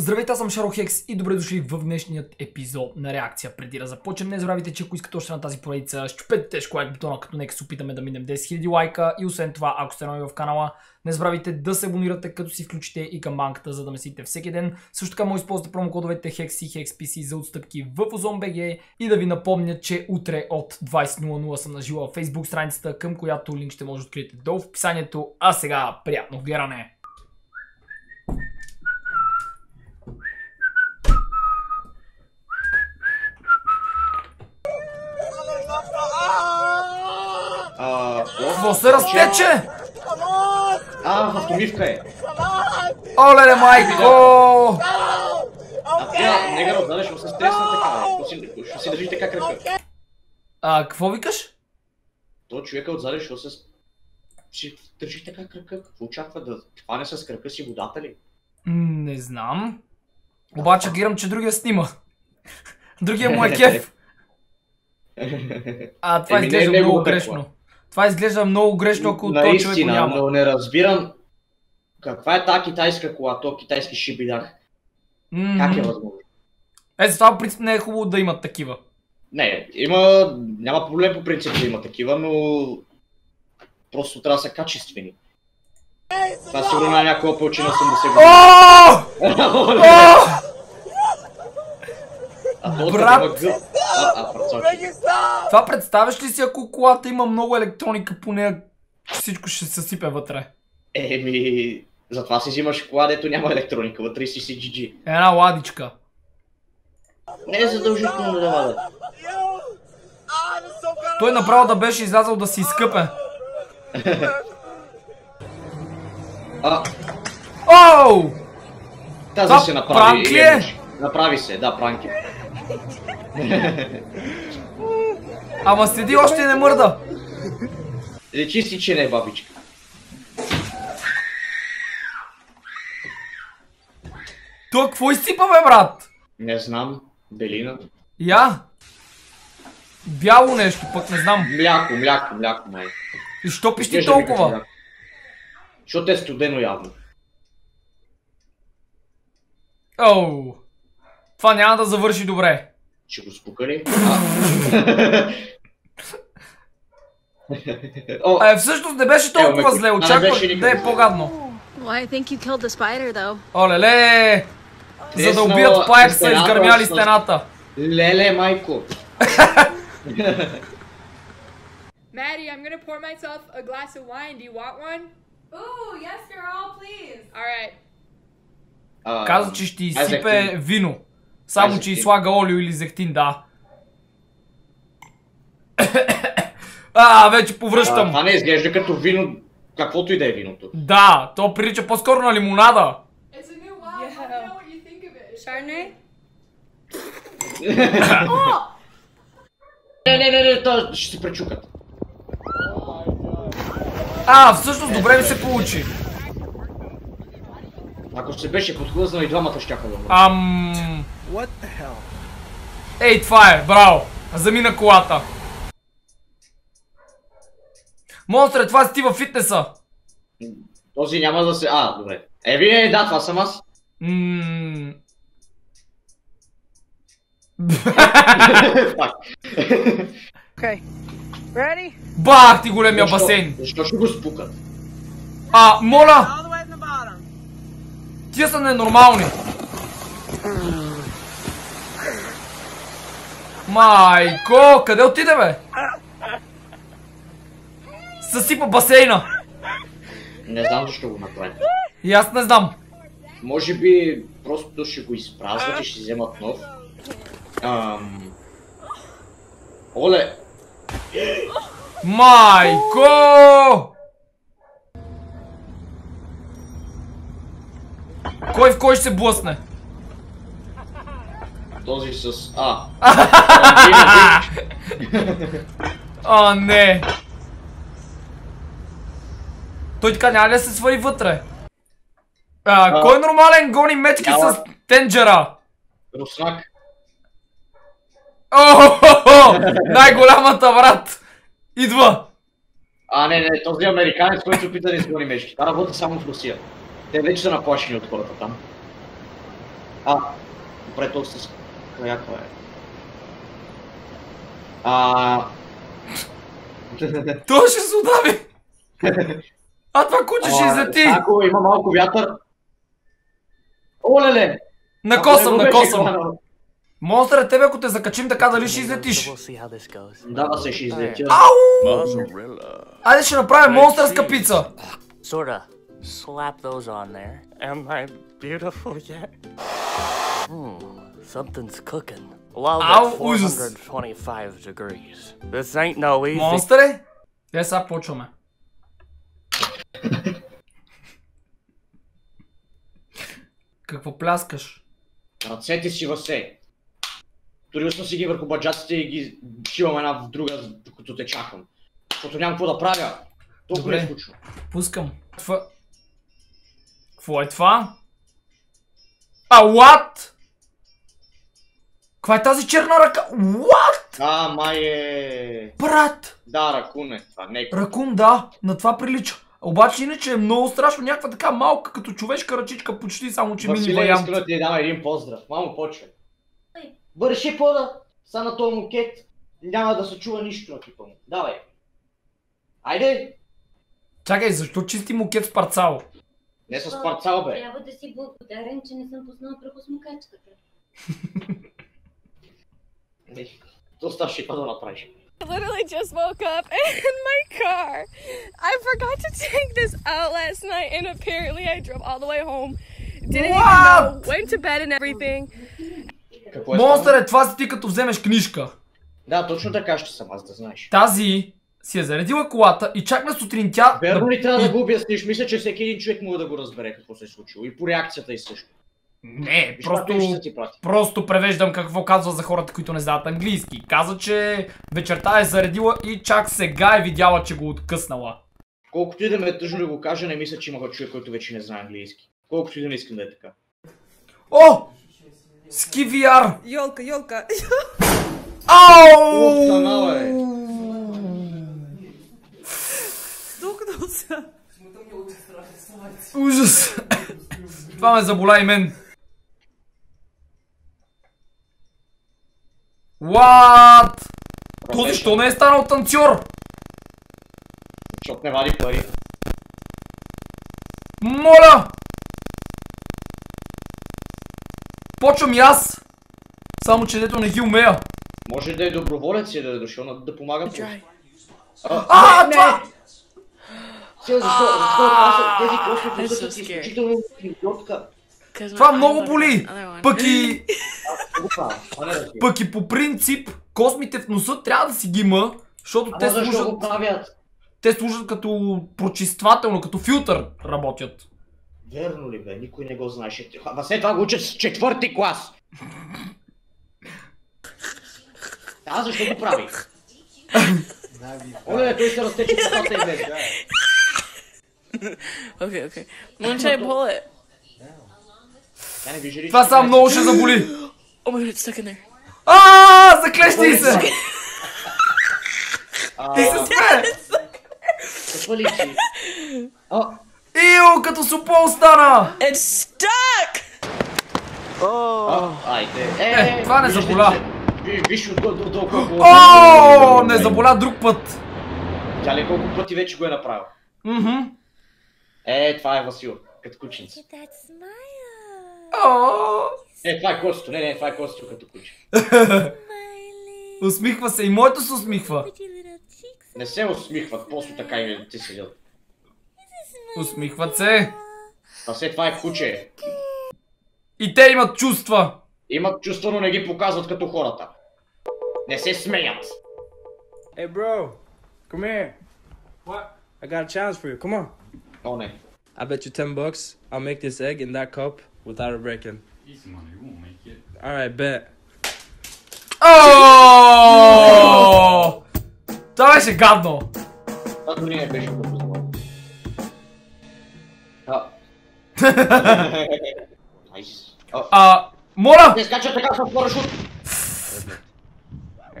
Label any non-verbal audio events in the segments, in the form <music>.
Здравейте, аз съм Шаро Хекс и добре дошли в днешният епизод на реакция. Преди да започнем, не забравяйте, че ако искате още на тази поредица, щупете тежко лайк бутона, като нека се опитаме да минем 10 000 лайка и освен това, ако сте нови в канала, не забравяйте да се абонирате, като си включите и камбанката, за да месите всеки ден. Също така може използвате промокодовете HEX и HEXPC за отстъпки в OzonBG и да ви напомня, че утре от 20.00 съм на живо в Facebook страницата, към която линк ще може да откриете долу в описанието. А сега, приятно гледане! А, Какво се разтече? А, автомивка е. Оле, майко! А тя, не го знаеш, ще се стресна така. Ще си, държи така кръка. А, какво викаш? То човека отзади ще се... Ще държи така кръка. Какво очаква да хване с кръка си водата ли? Не знам. Обаче гледам, че другия снима. <laughs> Другия му е <laughs> кеф. А, това Еми, не е изглежда много грешно. Това изглежда много грешно, ако този човек го Наистина, няма. но не разбирам каква е тази китайска кола, то китайски шибидах. М, Как е възможно? Е, за това по принцип не е хубаво да имат такива. Не, има, няма проблем по принцип да има такива, но просто трябва да са качествени. Това сигурно на някой повече на 80 години. <laughs> Брат! А, а. Това представяш ли си, ако колата има много електроника по нея, всичко ще се съсипе вътре? Еми, затова си взимаш кола, дето няма електроника, вътре си си GG. Една ладичка. Не е задължително да вада. Той направо да беше излязъл да си изкъпе. А, Оу! тази Това се направи. пранк ли е? Направи се, да, пранки. <laughs> Ама седи още не мърда. Лечи си, че не бабичка. Той какво изсипа, бе, брат? Не знам, белина. Я? Бяло нещо, пък не знам. Мляко, мляко, мляко, май. И що пищи като толкова? Защото е студено явно. Оу. Това няма да завърши добре. Ще го спука ли? А. О, А е, всъщност не беше толкова Е, зле, очаквах да е по-гадно. Well, I think you killed the spider, though. Оле-ле! За да убият паяк са изгърмяли стената. леле, майко. <laughs> Maddie, I'm gonna pour myself a glass of wine. Do you want one? Ooh, yes, girl, please. Alright. Каза, че ще изсипе вино. Само, Ай, че зехтин. излага олио или зехтин, да. <coughs> А, вече А, повръщам. това не изглежда като вино, каквото и да е виното. Да, то прилича по-скоро на лимонада. It. Chardonnay? <laughs> Не, не, не, не, то ще се пречукат. А, всъщност добре ми се получи. Ако се беше подхлъзнал и двамата щяха да. Ам... Ей, това е, браво. Замина колата. Монстре, това си ти във фитнеса. Този няма да се... А, добре. Е, вие, да, това съм аз. Ммм... <laughs> Okay. Ready? Бах ти големия басейн. Защо ще го спукат? А, моля, All the way to the bottom. Тия са ненормални. Майко, къде отиде бе? Съсипа басейна. Не знам защо го направи. И аз не знам. Може би просто ще го изпразват и ще вземат нов. Ам... Оле, Майко! Кой в кой ще се блъсне? този с... А. <laughs> А, не. Той така няма ли да се свали вътре? А, А. кой нормален гони мечки Няма. с тенджера? Руснак. О, най-голямата брат! Идва! А, не, не, този американец, който опита да изгони мечки. Това работи само в Русия. Те вече са наплашени от хората там. А, добре, то с... Кояко е? А... <laughs> Той ще се удави! <laughs> А това куче ще излети! Ако има малко вятър... Олеле! Го беше накосам! хванал. Монстър е тебе, ако те закачим така, дали ще излетиш? Да, се ще излетя. Ау! Айде ще направим монстърска пица! Sorta. Slap those on there. Am I beautiful yet? Hmm, something's cooking. Love ужас. 425 degrees. This ain't no easy. Монстър е? Е, сега почваме. Какво пляскаш? Ръцете си въсе. Турил си ги върху баджаците и ги шивам една в друга, докато те чакам. Защото нямам какво да правя. Толкова Добре. е скучно. Пускам. Това... Какво е това? А, what? Каква е тази черна ръка? What? А, май е... Брат! Да, ракун е това, не. Ракун, да, на това прилича. Обаче иначе е много страшно, някаква така малка, като човешка ръчичка, почти само че мини Василия, вариант. искам да ти дам един поздрав. Мамо, почвай. Върши пода, са на този мукет. Няма да се чува нищо на типа му. Давай. Айде! Чакай, защо чисти мукет с парцало? Не с парцал, бе. Трябва да си благодарен, че не съм пуснала прахосмукачката. Не, То старши па да направиш. I literally just woke up in my car. I forgot to take this out last night, and apparently I drove all the way home. Didn't even know. What? Went to bed and everything. Какво е Монстър е това си ти като вземеш книжка. Да, точно така ще съм, аз да знаеш. Тази си е заредила колата и чак на сутринтя... Верно ли трябва да го обясниш? Мисля, че всеки един човек може да го разбере какво се е случило. И по реакцията и също. Не, Виж просто... Просто превеждам какво казва за хората, които не знаят английски. Каза, че вечерта е заредила и чак сега е видяла, че го откъснала. Колкото и да ме е тъжно да го кажа, не мисля, че има човек, който вече не знае английски. Колкото и да не искам да е така. О! Ски VR! Йолка, йолка. Ау! Ух, Стукнал се. Ужас! Това ме заболя и мен. What? Този що не е станал танцор? Защото не вади пари. Моля! Почвам и аз! Само че дето не ги умея. Може да е доброволец и да е дошъл да помага. просто. А, А, не, защо, защо това са тези са си изключително идиотка. Това много боли! Пък и, пък и по принцип, космите в носа трябва да си ги има, защото те Ама защо служат, го правят? те служат като прочиствателно, като филтър работят. Верно ли бе? Никой не го знаеше. Ама след това го учат с четвърти клас. А защо го прави? <laughs> Оле, той се разтече косата и без. <laughs> Okay, okay. I'm gonna try to pull it. Тя не вижда ли, Това само много ще заболи. <gasps> Oh my god, it's stuck in there. А, заклещи се! <laughs> Ти се спре! Какво личи? <laughs> Ио, като супо остана! It's stuck! айде. Е, това не заболя. Виж отдолу до, до, колко... О, не заболя друг път. Тя ли колко пъти вече го е направил? Мгм. Е, това е Васил, като кученце. О, Е, това е Костито, не, не, това е Костито като куче. Усмихва се и моето се усмихва. Не се усмихват, просто така и ти седят. Усмихват се. А след това е куче. И те имат чувства. Имат чувства, но не ги показват като хората. Не се смеят. Hey, bro, come here. What? I got a challenge for you. Come on. О, не. I bet you 10 bucks I'll make this egg in that cup without it breaking. Easy money, you won't make it. Alright, bet. О! Това беше гадно. Това дори не беше. А, А, моля, Не скача така с парашут.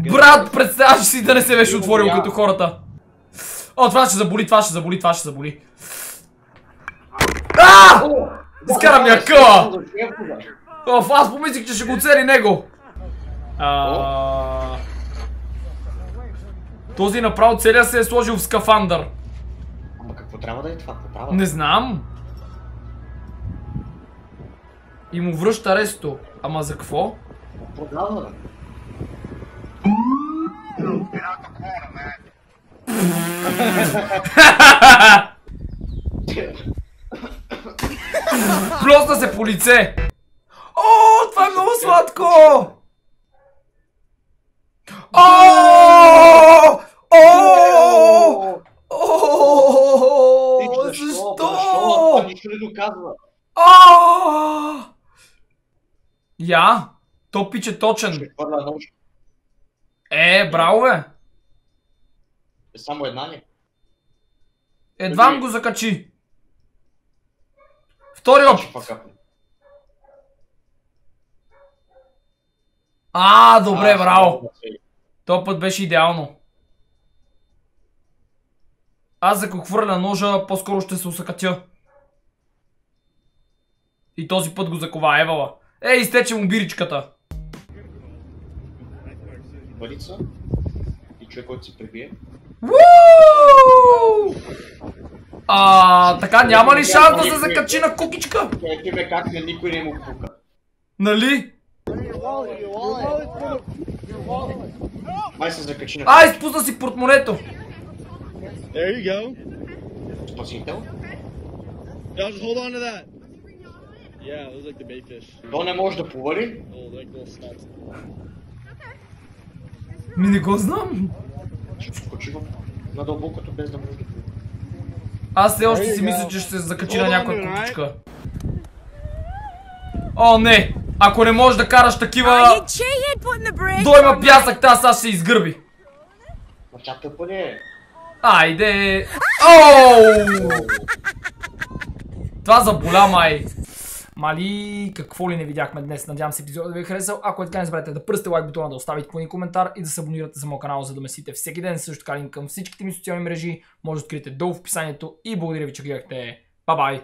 брат, представяш си да не се беше отворил като хората. О, това ще заболи, това ще заболи, това ще заболи. А! Изкара ми я къла! Оф, аз помислих, че ще го цели него. А... Този направо целия се е сложил в скафандър. Ама какво трябва да е това? Какво трябва? Не знам. И му връща ресто. Ама за какво? Продава, бе. <laughs> <laughs> Плосна се по лице. О, това е много сладко! О! О! О! Защо? Защо? Нищо не доказва. А! Я? То пич е точен. Е, браво бе. Е само една ли? Едвам го закачи. Втори опит. А, добре, браво. То път беше идеално. Аз ако хвърля ножа, по-скоро ще се усъкатя. И този път го закова Евала. Е, изтече му биричката. Бъдица. И човек, който се прибие. Уу! А, така няма ли шанс да се закачи на кукичка? Ти бе как на никой не му пука. Нали? Май се закачи на Ай, спусна си портмонето. There you go. спасител. Yeah, just hold on to that. Yeah, it was like the bait fish. То не може да повали. Little snubs. Ми не го знам. Ще скочи в на дълбокото без да може да. Аз все още си мисля, че ще се закачи на някоя кукичка. О, не! Ако не можеш да караш такива... Дойма пясък, та сега ще се изгърби. Ма тя тъпа ли е? Айде! Оу! Това заболя, май. Мали, какво ли не видяхме днес? Надявам се епизодът ви е харесал. Ако е така, не забравяйте да пръсте лайк бутона, да оставите по един коментар и да се абонирате за моят канал, за да ме сите всеки ден. Също така линк към всичките ми социални мрежи може да откриете долу в описанието. И благодаря ви, че гледахте. Бай-бай!